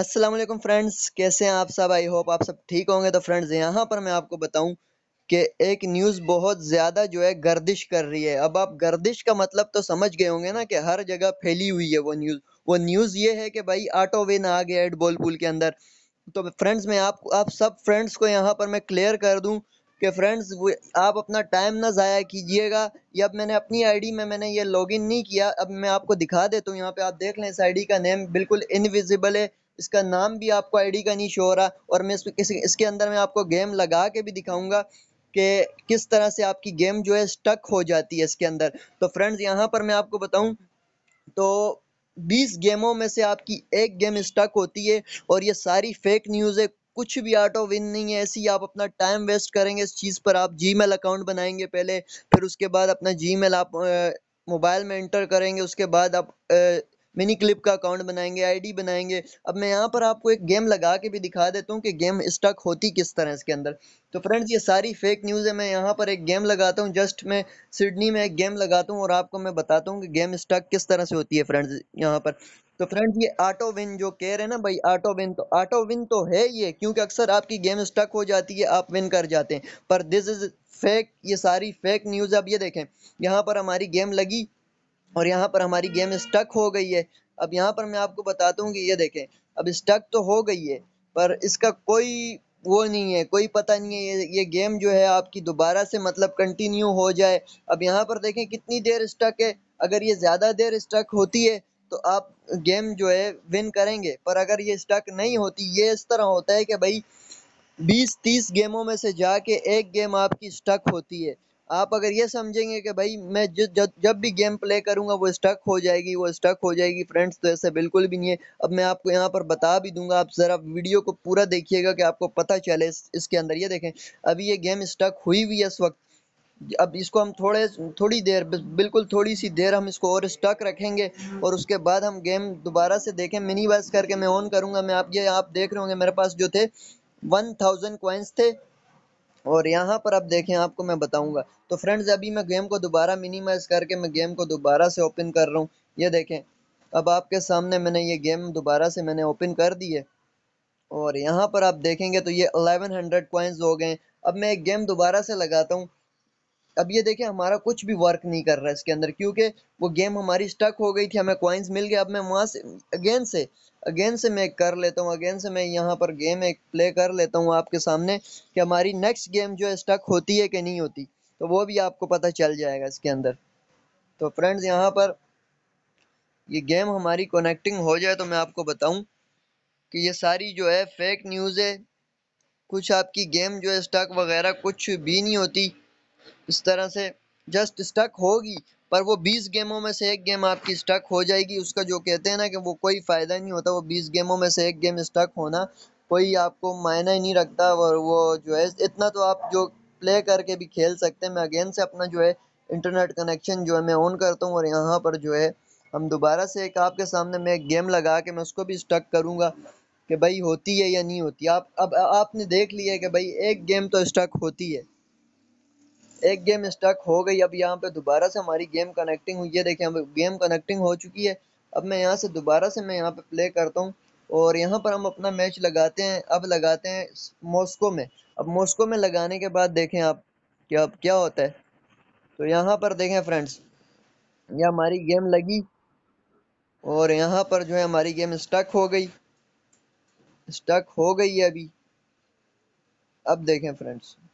السلام علیکم فرینڈز، کیسے ہیں آپ سب؟ آئی ہوپ آپ سب ٹھیک ہوں گے۔ تو فرینڈز، یہاں پر میں آپ کو بتاؤں کہ ایک نیوز بہت زیادہ جو ہے گردش کر رہی ہے۔ اب آپ گردش کا مطلب تو سمجھ گئے ہوں گے نا کہ ہر جگہ پھیلی ہوئی ہے وہ نیوز وہ نیوز یہ ہے کہ بھائی آٹو وین آ گیا ایڈ بول پول کے اندر۔ تو فرینڈز، میں آپ آپ سب فرینڈز کو یہاں پر میں کلیئر کر دوں کہ فرینڈز آپ اپنا ٹائم نہ ضائع کیجیے گا۔ یا اب میں نے اپنی آئی ڈی میں میں نے یہ لاگ ان نہیں کیا۔ اب میں آپ کو دکھا دیتا ہوں۔ یہاں پہ آپ دیکھ لیں، اس آئی ڈی کا نیم بالکل انویزیبل ہے۔ اس کا نام بھی آپ کو آئی ڈی کا نہیں شو ہو رہا اور میں اس کے اندر میں آپ کو گیم لگا کے بھی دکھاؤں گا کہ کس طرح سے آپ کی گیم جو ہے سٹک ہو جاتی ہے اس کے اندر۔ تو فرینڈز یہاں پر میں آپ کو بتاؤں تو بیس گیموں میں سے آپ کی ایک گیم سٹک ہوتی ہے اور یہ ساری فیک نیوز ہے، کچھ بھی آٹو ون نہیں ہے۔ ایسی آپ اپنا ٹائم ویسٹ کریں گے، اس چیز پر آپ جی میل اکاؤنٹ بنائیں گے پہلے، پھر اس کے بعد اپنا جی میل آپ موبائل میں انٹر کریں گے، اس کے بعد آپ منی کلپ کا اکاؤنٹ بنائیں گے، آئی ڈی بنائیں گے۔ اب میں یہاں پر آپ کو ایک گیم لگا کے بھی دکھا دیتا ہوں کہ گیم اسٹک ہوتی کس طرح اس کے اندر۔ تو فرینڈز یہ ساری فیک نیوز ہے، میں یہاں پر ایک گیم لگاتا ہوں۔ جسٹ میں سڈنی میں ایک گیم لگاتا ہوں اور آپ کو میں بتاتا ہوں کہ گیم اسٹک کس طرح سے ہوتی ہے فرینڈز یہاں پر۔ تو فرینڈز یہ آٹو ون جو کہہ رہے ہیں نا بھائی آٹو ون تو آٹو ون تو ہے یہ، کیونکہ اکثر آپ کی گیم اسٹک ہو جاتی ہے، آپ ون کر جاتے ہیں۔ پر دس از فیک یہ ساری فیک نیوز اب یہ دیکھیں، یہاں پر ہماری گیم لگی۔ اور یہاں پر ہماری گیم اسٹک ہو گئی ہے۔ اب یہاں پر میں آپ کو بتاتا ہوں کہ یہ دیکھیں، اب اسٹک تو ہو گئی ہے، پر اس کا کوئی وہ نہیں ہے، کوئی پتہ نہیں ہے، یہ گیم جو ہے آپ کی دوبارہ سے مطلب کنٹینیو ہو جائے۔ اب یہاں پر دیکھیں کتنی دیر اسٹک ہے۔ اگر یہ زیادہ دیر اسٹک ہوتی ہے تو آپ گیم جو ہے ون کریں گے۔ پر اگر یہ اسٹک نہیں ہوتی، یہ اس طرح ہوتا ہے کہ بھائی بیس تیس گیموں میں سے جا کے ایک گیم آپ کی اسٹک ہوتی ہے۔ آپ اگر یہ سمجھیں گے کہ بھائی میں جب بھی گیم پلے کروں گا وہ اسٹک ہو جائے گی، وہ اسٹک ہو جائے گی فرینڈز تو ایسا بالکل بھی نہیں ہے۔ اب میں آپ کو یہاں پر بتا بھی دوں گا، آپ ذرا ویڈیو کو پورا دیکھیے گا کہ آپ کو پتہ چلے اس کے اندر۔ یہ دیکھیں، ابھی یہ گیم اسٹک ہوئی ہوئی ہے اس وقت۔ اب اس کو ہم تھوڑے تھوڑی دیر بالکل تھوڑی سی دیر ہم اس کو اور اسٹک رکھیں گے اور اس کے بعد ہم گیم دوبارہ سے دیکھیں۔ منی وائز کر کے میں آن کروں گا۔ میں آپ یہ آپ دیکھ رہے ہوں گے، میرے پاس جو تھے ون تھاؤزینڈ کوائنس تھے۔ اور یہاں پر اب دیکھیں، آپ کو میں بتاؤں گا۔ تو فرینڈز، ابھی میں گیم کو دوبارہ منیمائز کر کے میں گیم کو دوبارہ سے اوپن کر رہا ہوں۔ یہ دیکھیں، اب آپ کے سامنے میں نے یہ گیم دوبارہ سے میں نے اوپن کر دی ہے۔ اور یہاں پر آپ دیکھیں گے تو یہ الیون ہنڈریڈ کوائنز ہو گئے۔ اب میں ایک گیم دوبارہ سے لگاتا ہوں۔ اب یہ دیکھیں ہمارا کچھ بھی ورک نہیں کر رہا ہے اس کے اندر، کیونکہ وہ گیم ہماری سٹک ہو گئی تھی، ہمیں کوائنز مل گیا اب میں وہاں سے اگین سے اگین سے میں کر لیتا ہوں اگین سے میں یہاں پر گیم ایک پلے کر لیتا ہوں آپ کے سامنے کہ ہماری نیکسٹ گیم جو ہے سٹک ہوتی ہے کہ نہیں ہوتی، تو وہ بھی آپ کو پتہ چل جائے گا اس کے اندر۔ تو فرینڈز یہاں پر یہ گیم ہماری کنیکٹنگ ہو جائے تو میں آپ کو بتاؤں کہ یہ ساری جو ہے فیک نیوز ہے، کچھ آپ کی گیم جو ہے سٹک وغیرہ کچھ بھی نہیں ہوتی۔ اس طرح سے جسٹ سٹک ہوگی، پر وہ بیس گیموں میں سے ایک گیم آپ کی سٹک ہو جائے گی۔ اس کا جو کہتے ہیں نا کہ وہ کوئی فائدہ نہیں ہوتا، وہ بیس گیموں میں سے ایک گیم سٹک ہونا کوئی آپ کو معنی ہی نہیں رکھتا۔ اور وہ جو ہے، اتنا تو آپ جو پلے کر کے بھی کھیل سکتے ہیں۔ میں اگین سے اپنا جو ہے انٹرنیٹ کنیکشن جو ہے، میں آن کرتا ہوں اور یہاں پر جو ہے، ہم دوبارہ سے ایک آپ کے سامنے میں ایک گیم لگا کے میں اس کو بھی سٹک کروں گا کہ بھائی ہوتی ہے یا نہیں ہوتی۔ آپ، اب آپ نے دیکھ لیا کہ بھائی ایک گیم تو سٹک ہوتی ہے۔ ایک گیم سٹک ہو گئی، اب یہاں پہ دوبارہ سے ہماری گیم کنیکٹنگ ہوئی۔ ہے دیکھیں، اب گیم کنیکٹنگ ہو چکی ہے۔ اب میں یہاں سے دوبارہ سے میں یہاں پہ پلے کرتا ہوں۔ اور یہاں پر ہم اپنا میچ لگاتے ہیں، اب لگاتے ہیں موسکو میں۔ اب موسکو میں لگانے کے بعد دیکھیں آپ کہ اب کیا ہوتا ہے۔ تو یہاں پر دیکھیں فرینڈز یہ ہماری گیم لگی۔ اور یہاں پر جو ہے ہماری گیم سٹک ہو گئی۔ سٹک ہو گئی ہے ابھی۔ اب دیکھیں فرینڈز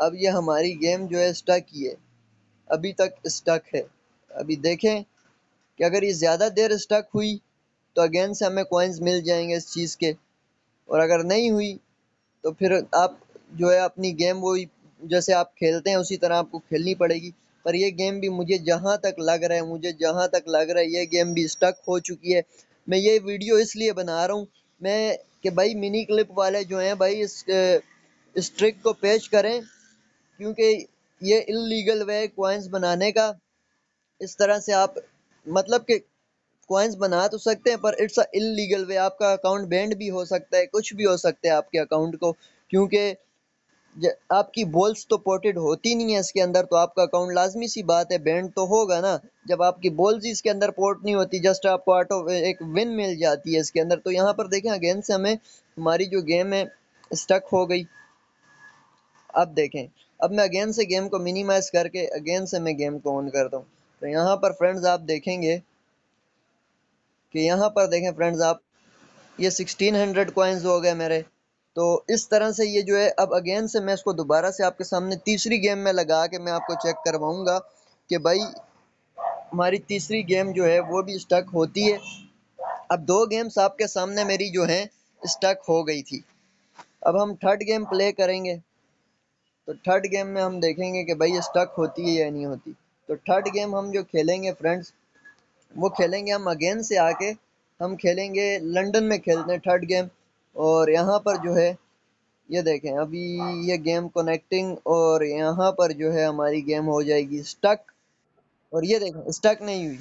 اب یہ ہماری گیم جو ہے سٹک ہی ہے۔ ابھی تک سٹک ہے۔ ابھی دیکھیں کہ اگر یہ زیادہ دیر سٹک ہوئی تو اگین سے ہمیں کوائنز مل جائیں گے اس چیز کے۔ اور اگر نہیں ہوئی تو پھر آپ جو ہے اپنی گیم وہی جیسے آپ کھیلتے ہیں اسی طرح آپ کو کھیلنی پڑے گی۔ پر یہ گیم بھی مجھے جہاں تک لگ رہا ہے، مجھے جہاں تک لگ رہا ہے یہ گیم بھی سٹک ہو چکی ہے۔ میں یہ ویڈیو اس لیے بنا رہا ہوں میں کہ بھائی منی کلپ والے جو ہیں بھائی اس اس ٹرک کو پیش کریں۔ کیونکہ یہ انلیگل وے کوائنز بنانے کا اس طرح سے آپ مطلب کہ کوائنز بنا تو سکتے ہیں، پر اٹس اے انلیگل وے آپ کا اکاؤنٹ بینڈ بھی ہو سکتا ہے، کچھ بھی ہو سکتا ہے آپ کے اکاؤنٹ کو۔ کیونکہ آپ کی بولز تو پورٹڈ ہوتی نہیں ہے اس کے اندر، تو آپ کا اکاؤنٹ لازمی سی بات ہے بینڈ تو ہوگا نا۔ جب آپ کی بولز ہی اس کے اندر پورٹ نہیں ہوتی جسٹ آپ کو آٹو ایک ون مل جاتی ہے اس کے اندر۔ تو یہاں پر دیکھیں اگین سے ہمیں ہماری جو گیم ہے اسٹک ہو گئی۔ اب دیکھیں۔ اب میں اگین سے گیم کو منیمائز کر کے اگین سے میں گیم کو آن کرتا ہوں۔ تو یہاں پر فرینڈز آپ دیکھیں گے کہ یہاں پر دیکھیں فرینڈز آپ، یہ سکسٹین ہنڈریڈ کوائنز ہو گئے میرے۔ تو اس طرح سے یہ جو ہے، اب اگین سے میں اس کو دوبارہ سے آپ کے سامنے تیسری گیم میں لگا کے میں آپ کو چیک کرواؤں گا کہ بھائی، ہماری تیسری گیم جو ہے وہ بھی اسٹک ہوتی ہے۔ اب دو گیمز آپ کے سامنے میری جو ہیں اسٹک ہو گئی تھی۔ اب ہم تھرڈ گیم پلے کریں گے۔ تو تھرڈ گیم میں ہم دیکھیں گے کہ بھائی اسٹک ہوتی ہے یا نہیں ہوتی۔ تو تھرڈ گیم ہم جو کھیلیں گے فرینڈز وہ کھیلیں گے ہم اگین سے آ کے ہم کھیلیں گے لنڈن میں کھیلتے ہیں تھرڈ گیم اور یہاں پر جو ہے، یہ دیکھیں، ابھی یہ گیم کنیکٹنگ اور یہاں پر جو ہے ہماری گیم ہو جائے گی اسٹک اور یہ دیکھیں اسٹک نہیں ہوئی۔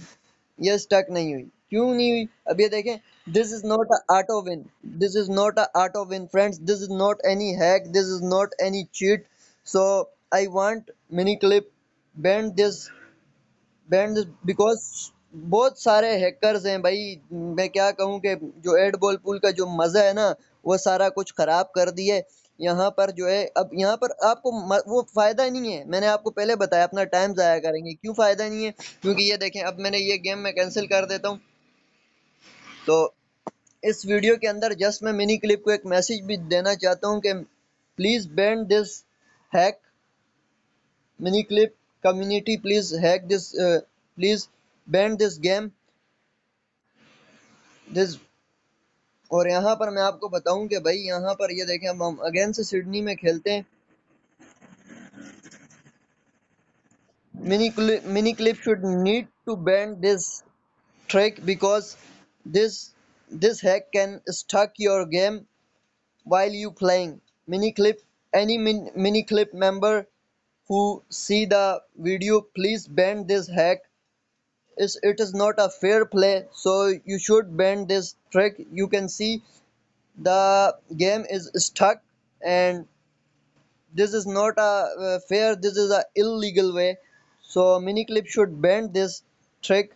یہ اسٹک نہیں ہوئی۔ کیوں نہیں ہوئی؟ اب یہ دیکھیں this is not auto win this is not auto win friends this is not any hack this is not any cheat so I want Miniclip ban this ban this because بہت سارے ہیکرز ہیں بھائی۔ میں کیا کہوں کہ جو add بال پول کا جو مزہ ہے نا، وہ سارا کچھ خراب کر دیے یہاں پر جو ہے، اب یہاں پر آپ کو وہ فائدہ نہیں ہے۔ میں نے آپ کو پہلے بتایا، اپنا ٹائم ضائع کریں گے۔ کیوں فائدہ نہیں ہے؟ کیونکہ یہ دیکھیں، اب میں نے یہ گیم میں کینسل کر دیتا ہوں۔ تو اس ویڈیو کے اندر جسٹ میں منی کلپ کو ایک میسج بھی دینا چاہتا ہوں کہ please ban this hack Miniclip community please hack this please ban this game this اور یہاں پر میں آپ کو بتاؤں کہ بھائی یہاں پر یہ دیکھیں ہم اگین سے سڈنی میں کھیلتے ہیں۔ Miniclip should need to ban this track because this this hack can stick your game while you playing. Mini clip Any Mini Miniclip member who see the video please ban this hack. It's, it is not a fair play so you should ban this trick. You can see the game is stuck and this is not a uh, fair this is a illegal way so miniclip should ban this trick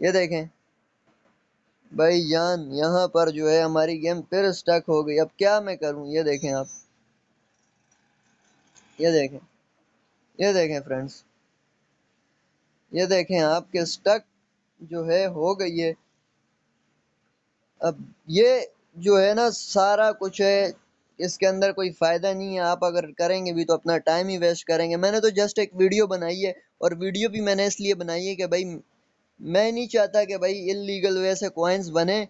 یہ دیکھیں۔ بھائی جان، یہاں پر جو ہے ہماری game پھر stick ہو گئی۔ اب کیا میں کروں؟ یہ دیکھیں آپ۔ یہ دیکھیں۔ یہ دیکھیں فرینڈز یہ دیکھیں آپ کے سٹک جو ہے ہو گئی ہے۔ اب یہ جو ہے نا سارا کچھ ہے، اس کے اندر کوئی فائدہ نہیں ہے۔ آپ اگر کریں گے بھی تو اپنا ٹائم ہی ویسٹ کریں گے۔ میں نے تو جسٹ ایک ویڈیو بنائی ہے اور ویڈیو بھی میں نے اس لیے بنائی ہے کہ بھائی میں نہیں چاہتا کہ بھائی انلیگل وے سے کوائنز بنے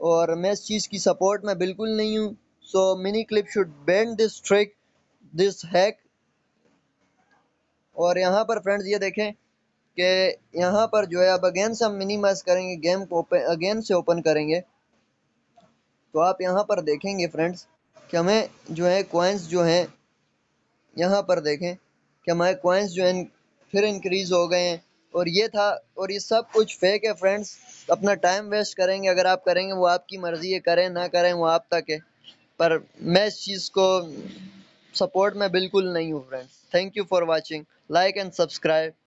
اور میں اس چیز کی سپورٹ میں بالکل نہیں ہوں۔ So Miniclip should ban this track this hack اور یہاں پر فرینڈز یہ دیکھیں کہ یہاں پر جو ہے اب اگین سے ہم منیمائز کریں گے گیم کو اگین سے اوپن کریں گے۔ تو آپ یہاں پر دیکھیں گے فرینڈز کہ ہمیں جو ہے کوائنز جو ہیں، یہاں پر دیکھیں کہ ہمارے کوائنز جو ہیں، پھر انکریز ہو گئے ہیں۔ اور یہ تھا، اور یہ سب کچھ فیک ہے فرینڈز اپنا ٹائم ویسٹ کریں گے، اگر آپ کریں گے، وہ آپ کی مرضی ہے، کریں، نہ کریں، وہ آپ تک ہے. پر میں اس چیز کو سپورٹ میں بالکل نہیں ہوں friends thank you for watching like and subscribe